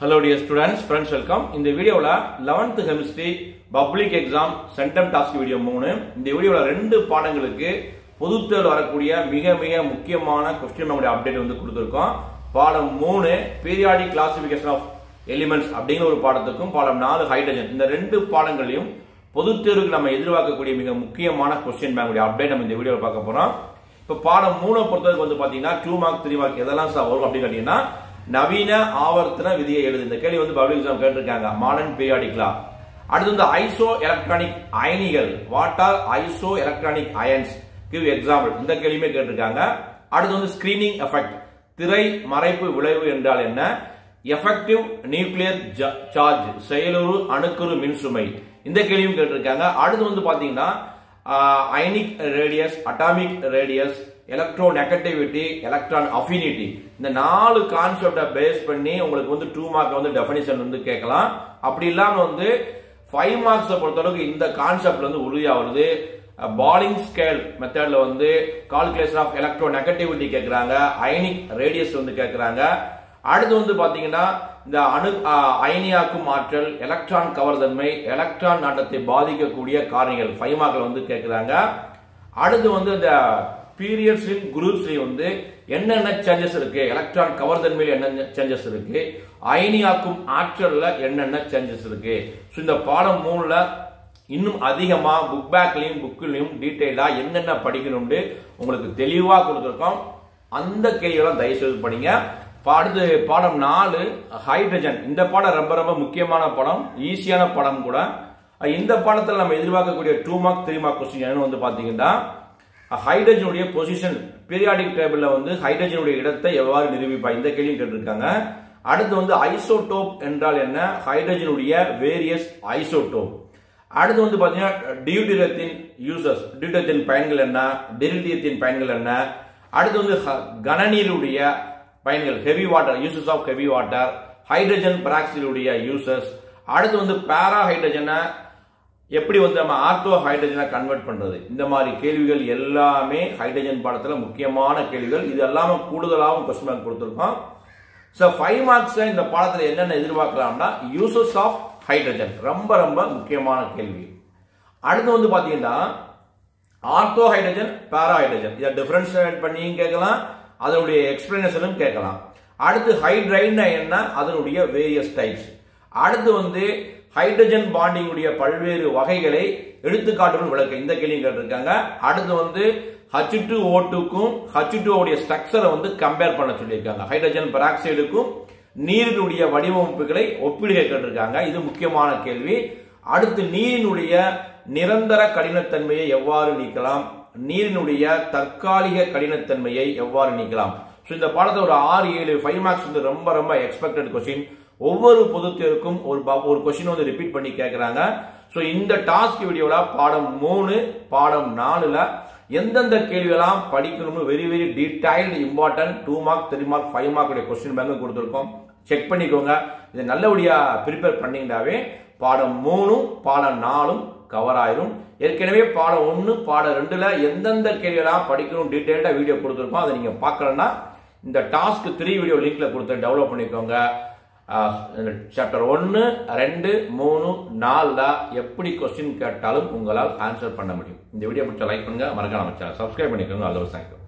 Hello dear students friends welcome இந்த வீடியோவில் eleventh chemistry public exam centum task video மூணு. இந்த வீடியோவில் ரெண்டு பாடங்களுக்கு பொதுத்தேர்வு வரக்கூடிய மிக மிக முக்கியமான கொஸ்டின் நம்முடைய அப்டேட் வந்து கொடுத்துருக்கோம். பாடம் மூணு பீரியாடிக் கிளாசிபிகேஷன் ஆஃப் எலிமெண்ட்ஸ் அப்படிங்கிற ஒரு பாடத்துக்கும் பாடம் நாலு ஹைட்ரஜன் இந்த ரெண்டு பாடங்களையும் பொதுத்தேர்வுக்கு நம்ம எதிர்பார்க்கக்கூடிய மிக முக்கியமான கொஸ்டின் பேங்குடைய அப்டேட் நம்ம இந்த வீடியோவில் பார்க்க போகிறோம் இப்போ பாடம் மூணை பொறுத்தவரைக்கும் வந்து பார்த்தீங்கன்னா டூ மார்க் த்ரீ மார்க் எதெல்லாம் சார் வரும் அப்படின்னு கேட்டீங்கன்னா நவீன ஆவர்த்தன விதியை எழுது. இந்த கேள்வி வந்து பப்ளிக் எக்ஸாம் கேட்டிருக்காங்க. மாடர்ன் பீரியாடிக்லா அடுத்து வந்து ஐசோ எலக்ட்ரானிக் அயனிகள். What are isoelectronic ions give example இந்த கேள்வியுமே கேட்டிருக்காங்க. அடுத்து வந்து ஸ்கிரீனிங் எஃபெக்ட் திரை மறைப்பு விளைவு என்றால் என்ன? எஃபெக்டிவ் நியூக்ளியர் சார்ஜ் செயலுறு அணுக்குறு மின்சுமை. இந்த கேள்வியும் கேட்டிருக்காங்க. அடுத்து வந்து பாத்தீங்கன்னா ionic radius atomic radius electronegativity electron affinity இந்த நாலு கான்செப்டை பேஸ் பண்ணி உங்களுக்கு வந்து டூ மார்க் வந்து டெஃபினிஷன் வந்து கேட்கலாம். அப்படி இல்லாம வந்து ஃபைவ் மார்க்ஸை பொறுத்தளவுக்கு இந்த கான்செப்ட் வந்து உறுதியா வருது பாலிங் ஸ்கேல் மெத்தட்ல வந்து கால்குலேஷன் ஆஃப் எலக்ட்ரோ நெகட்டிவிட்டி கேட்குறாங்க. அயனிக் ரேடியஸ் வந்து கேட்குறாங்க. அடுத்து வந்து பாத்தீங்கன்னா இந்த அணு அயனியாக்கும் ஆற்றல் எலக்ட்ரான் கவர்தன்மை எலக்ட்ரான் நாட்டத்தை பாதிக்கக்கூடிய காரணிகள் ஃபைவ் மார்க்ல வந்து கேட்குறாங்க. அடுத்து வந்து இந்த பீரியட்ஸ்லையும் குரூப்ஸ்லையும் வந்து என்னென்ன சேஞ்சஸ் இருக்கு? எலக்ட்ரான் கவர்தன்மையில் என்னென்ன சேஞ்சஸ் இருக்கு? அயனியாக்கும் ஆற்றல்ல என்னென்ன சேஞ்சஸ் இருக்கு? ஸோ இந்த பாடம் மூணுல இன்னும் அதிகமா புக் பேக்லையும் புக்கிலையும் டீட்டெயிலா என்னென்ன படிக்கணும்னு உங்களுக்கு தெளிவாக கொடுத்துருக்கோம். அந்த கேள்வியெல்லாம் தயவு செய்து படிங்க. அடுத்து பாடம் நாலு ஹைட்ரஜன் இந்த பாடம் ரொம்ப ரொம்ப முக்கியமான படம். ஈஸியான படம் கூட. இந்த பாடத்தில் நம்ம எதிர்பார்க்கக்கூடிய two mark three mark question வந்து பாத்தீங்கன்னா ஹைட்ரஜனுடைய பொசிஷன் பீரியாடிக் டேபிள்ல வந்து ஹைட்ரஜனுடைய இடத்தை எவ்வாறு நிரூபிப்பா இந்த கேள்வியும் கேட்டிருக்காங்க. அடுத்து வந்து ஐசோடோப் என்றால் என்ன? ஹைட்ரஜனுடைய வேரியஸ் ஐசோடோப் அடுத்து வந்து பாத்தீங்கன்னா டியூடிரத்தின் யூசஸ் டியூடத்தின் பயன்கள் என்ன? டெரிலியத்தின் பயன்கள் என்ன? அடுத்து வந்து கனநீருடைய பயன்கள் heavy water uses of heavy water hydrogen பெராக்சைடுடைய uses அடுத்து வந்து பேரா ஹைட்ரஜனை எப்படி வந்து நம்ம ஆர்த்தோ ஹைட்ரஜனை கன்வெர்ட் பண்ணுறது இந்த மாதிரி கேள்விகள் எல்லாமே ஹைட்ரஜன் பாடத்தில் முக்கியமான கேள்விகள். இது எல்லாமே கூடுதலாகவும் கொஸ்டின் மார்க் கொடுத்துருக்கோம். ஸோ ஃபைவ் மார்க்ஸ் இந்த பாடத்தில் என்னென்ன எதிர்பார்க்கலாம்னா யூசஸ் ஆஃப் ஹைட்ரஜன் ரொம்ப ரொம்ப முக்கியமான கேள்வி. அடுத்து வந்து பார்த்தீங்கன்னா ஆர்த்தோ ஹைட்ரஜன் பேரா ஹைட்ரஜன் இதை டிஃபரன்ஷியேட் பண்ணியும் கேட்கலாம். அதனுடைய எக்ஸ்பிளனேஷனும் கேட்கலாம். அடுத்து ஹைட்ரைட்னா என்ன? அதனுடைய வேரியஸ் டைப்ஸ் அடுத்து வந்து ஹைட்ரஜன் பாண்டிங்குடைய பல்வேறு வகைகளை எடுத்துக்காட்டுகள் விளக்க. இந்த கேள்வியும் கேட்டிருக்காங்க. அடுத்து வந்து ஹச் டூ ஓட்டுக்கும் ஹச் டூ ஓடைய ஸ்ட்ரக்சரை வந்து கம்பேர் பண்ண சொல்லியிருக்காங்க. ஹைட்ரஜன் பெராக்சைடுக்கும் நீரினுடைய வடிவமைப்புகளை ஒப்பிடுகை கேட்டிருக்காங்க. இது முக்கியமான கேள்வி. அடுத்து நீரினுடைய நிரந்தர கடினத்தன்மையை எவ்வாறு நீக்கலாம்? நீரினுடைய தற்காலிக கடினத்தன்மையை எவ்வாறு நீக்கலாம்? ஸோ இந்த பாடத்தை ஒரு ஆறு ஏழு ஃபைவ் மார்க்ஸ் வந்து ரொம்ப ரொம்ப எக்ஸ்பெக்டட் கொஸ்டின் ஒவ்வொரு பொதுத்தேருக்கும் ஒரு ஒரு கொஸ்டின் வந்து ரிப்பீட் பண்ணி கேட்குறாங்க ஸோ இந்த டாஸ்க் வீடியோவில் பாடம் மூணு பாடம் நாலில் எந்தெந்த கேள்வியெல்லாம் படிக்கணும்னு very very detailed important two mark three mark five மார்க்குடைய question bank கொடுத்துருக்கோம். செக் பண்ணிக்கோங்க. இதை நல்லபடியாக ப்ரிப்பேர் பண்ணீங்கன்னாவே பாடம் மூணும் பாடம் நாலும் கவர் ஆயிரும். ஏற்கனவே பாடம் ஒன்று பாடம் ரெண்டில் எந்தெந்த கேள்வியெல்லாம் படிக்கணும் டீட்டெயில்டாக வீடியோ கொடுத்துருக்கோம் அதை நீங்கள் பார்க்கலன்னா இந்த டாஸ்க் த்ரீ வீடியோ லிங்க்ல கொடுத்து டெவலப் பண்ணிக்கோங்க. சாப்டர் ஒன்று ரெண்டு மூணு நாலு தான் எப்படி கொஸ்டின் கேட்டாலும் உங்களால் ஆன்சர் பண்ண முடியும். இந்த வீடியோ பிடிச்ச லைக் பண்ணுங்க மறக்காம சேனல் சப்ஸ்கிரைப் பண்ணிக்கோங்க. அல்லது தேங்க்யூ